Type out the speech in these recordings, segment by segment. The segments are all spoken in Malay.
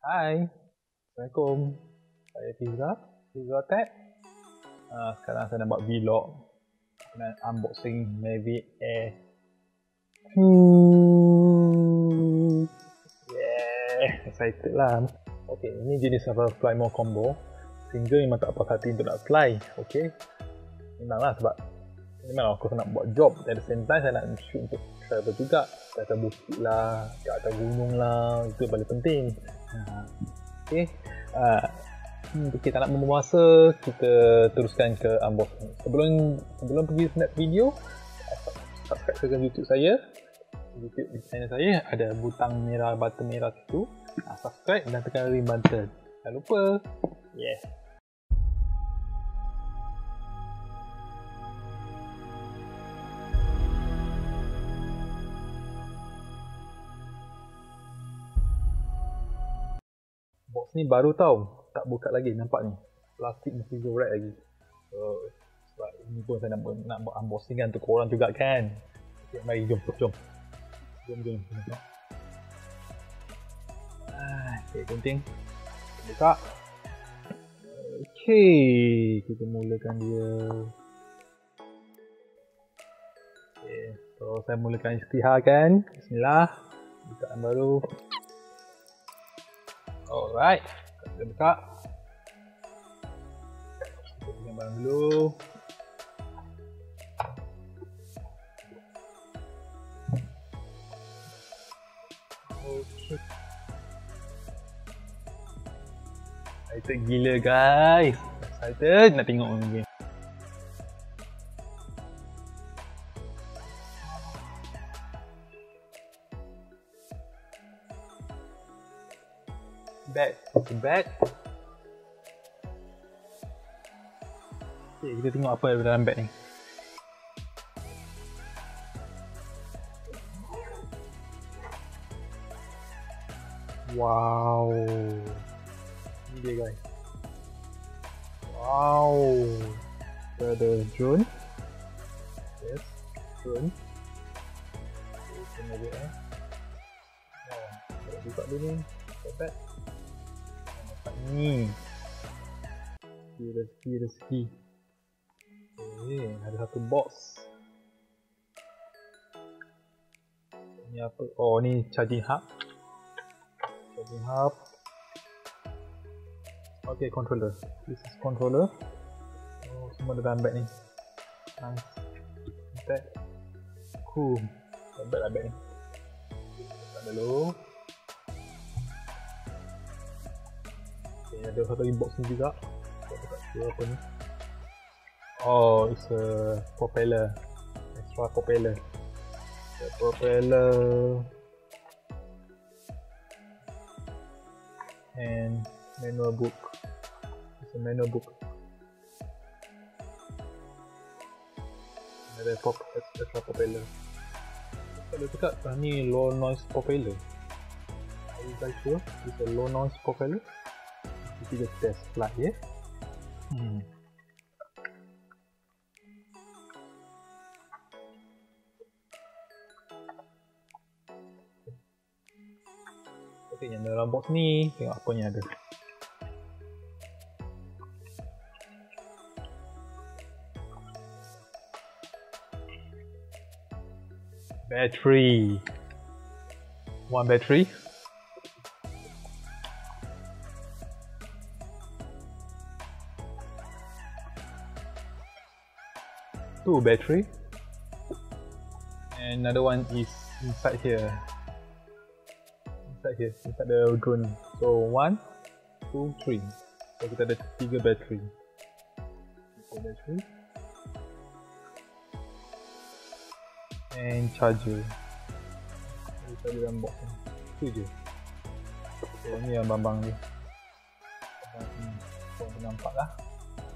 Hai. Assalamualaikum. Saya Fiza. Fiza Tech. Uh, sekarang saya nak buat vlog. Nak unboxing Mavic Air. Hmm. Yeah. Excited lah. Okay, ini jenis apa fly more combo. Single memang tak apa hati untuk nak fly. Okay. Memanglah sebab memang aku nak buat job. At the same time saya nak shoot untuk travel juga. Ke atas bukit lah, ke atas gunung lah. Itu paling penting. Okay. Uh, kita nak membuang masa, kita teruskan ke unboxing. Sebelum sebelum pergi snap video, subscribe ke YouTube saya. YouTube channel saya ada butang merah, button merah tu. Uh, subscribe dan tekan ring button. Jangan lupa. Yes. Ni baru tau tak buka lagi nampak ni. Plastik mesti zorak lagi. So, sebab ini pun saya nak, nak buat unboxing kan untuk korang juga kan. Ok mari jom jom jom. Jom, jom. Ah, ok gunting. Buka. Ok kita mulakan dia. Ok so saya mulakan istihar kan. Bismillah. Bukaan baru Alright, kita buka. Kita punya barang dulu. Excited gila guys. Excited nak tengok ni. Okay, bag okay, kita tengok apa ada dalam bag ni. Wow. Ni dia guys. Wow. Kita ada drone. Yes drone. Kita ada eh. Oh, buka dulu ni, ni. Rezeki rezeki rezeki. Okay, ada satu box. Ni apa? Oh ni charging hub. Charging hub. Ok controller. This is controller. Oh semua ada dalam bag ni. Nice. Bag cool. Bag lah bag ni. Letak dulu Okay, ada satu lagi box ni juga. Tak sure apa ni. Oh, it's a propeller. Extra propeller. The propeller. And manual book. It's a manual book. Ada pop extra propeller. Kalau cakap ah, ni low noise propeller. Are you guys sure? It's a low noise propeller kita test flight ya. Hmm. Okay, yang dalam box ni tengok apa yang ada. Battery. One battery. Two battery. And another one is inside here. Inside here inside the drone. So one two three. So kita ada tiga battery. Tiga battery. And charger. Kita ada dalam box ni. Tu je. So ni yang bambang dia kau nampak lah.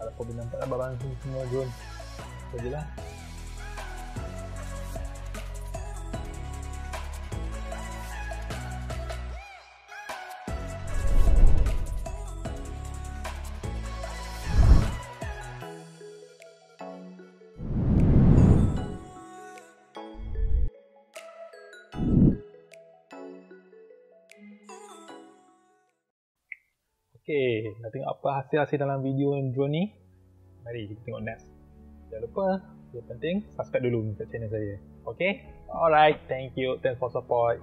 Kalau kau nampak lah bambang semua drone Pergilah Okay, nak tengok apa hasil-hasil dalam video drone ni? Mari kita tengok next. Jangan lupa, yang penting subscribe dulu kat channel saya. Okay? Alright, thank you. Thanks for support.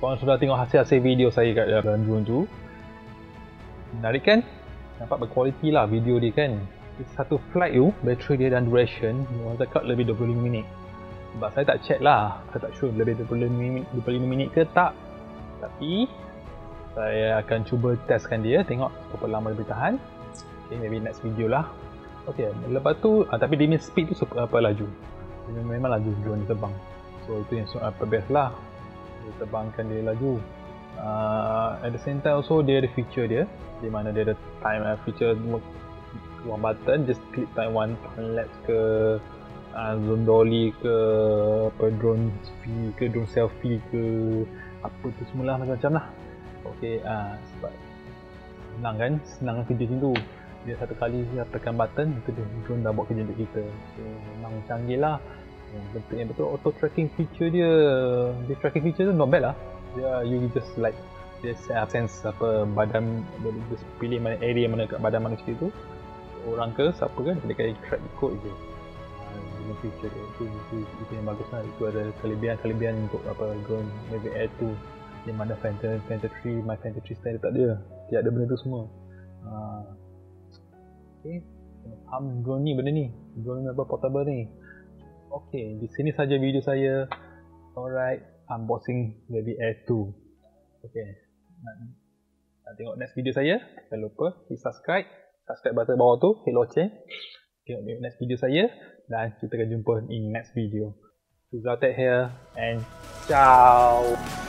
Korang sudah tengok hasil-hasil video saya kat dalam drone tu. Menarik kan? Nampak berkualiti lah video dia kan? Satu flight tu, battery dia dan duration Orang cakap lebih 25 minit. Sebab saya tak check lah. Saya tak sure lebih 25 minit, 25 minit ke tak. Tapi Saya akan cuba testkan dia Tengok berapa lama dia bertahan. Okay, maybe next video lah. Okay, lepas tu ah, Tapi dia speed tu apa laju? Memang laju drone terbang. So itu yang apa best lah dia terbangkan dia laju. Uh, at the same time also dia ada feature dia di mana dia ada time uh, feature one button just click time one time lapse ke uh, zoom dolly ke apa drone selfie ke drone selfie ke apa tu semua lah macam-macam lah. Ok uh, sebab senang kan? Senang kerja macam tu. Dia satu kali dia tekan button itu dia drone dah buat kerja untuk kita. So memang canggih lah bentuk yang betul auto tracking feature dia dia tracking feature tu not bad lah. Dia you just like dia sense apa badan dia just pilih mana area mana kat badan manusia tu. Orang ke siapa kan dia kaya track ikut je. Ah, feature dia itu, itu, itu, yang bagus lah. Itu ada kelebihan-kelebihan untuk apa drone maybe air tu di mana Phantom, Phantom 3, My Phantom 3 style tak ada tidak ada benda tu semua. Uh, ok faham drone ni benda ni. Drone ni apa portable ni Okay, di sini saja video saya. Alright, unboxing Baby Air 2. Okay, nak, nak tengok next video saya, jangan lupa hit subscribe. Subscribe button bawah tu, hit loceng. Tengok next video saya dan kita akan jumpa in next video. Suzatek here and ciao.